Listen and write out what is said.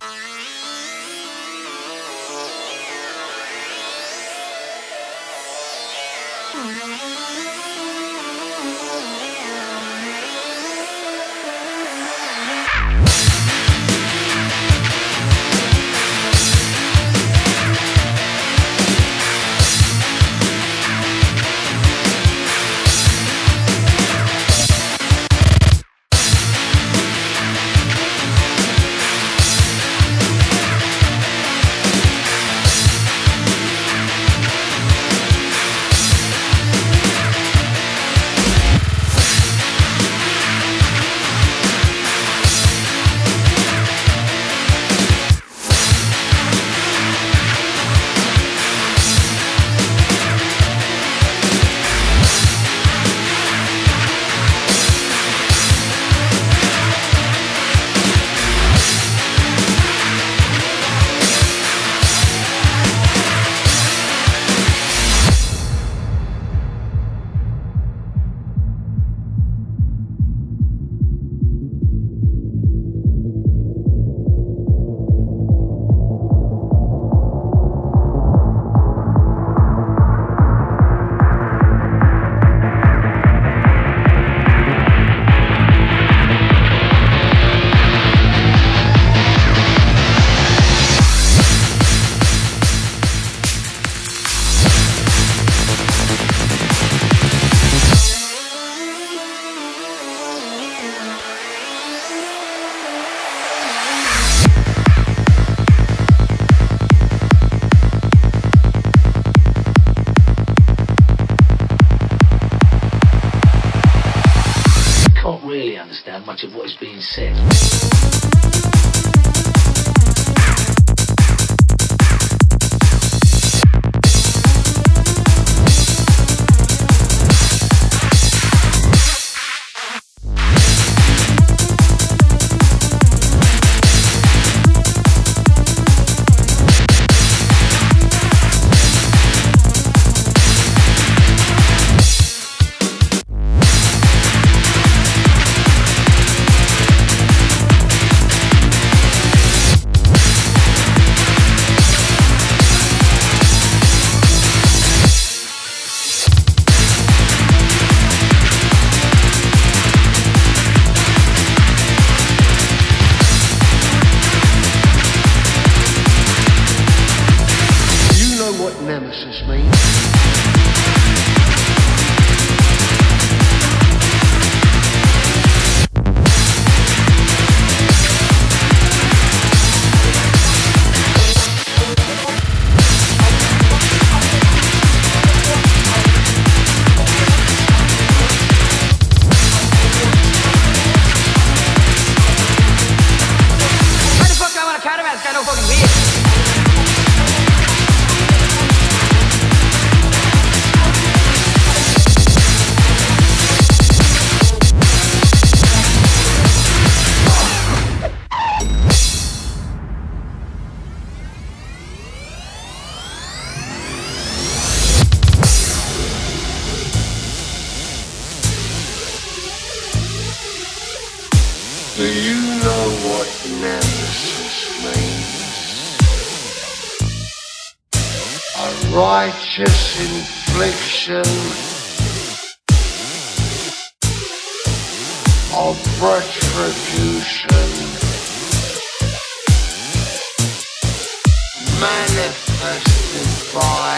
Thank you. much of what is being said. me. Do you know what nemesis means? A righteous infliction of retribution manifested by